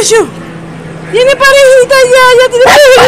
muchacho. Tiene parejita ya, ya tiene parejita.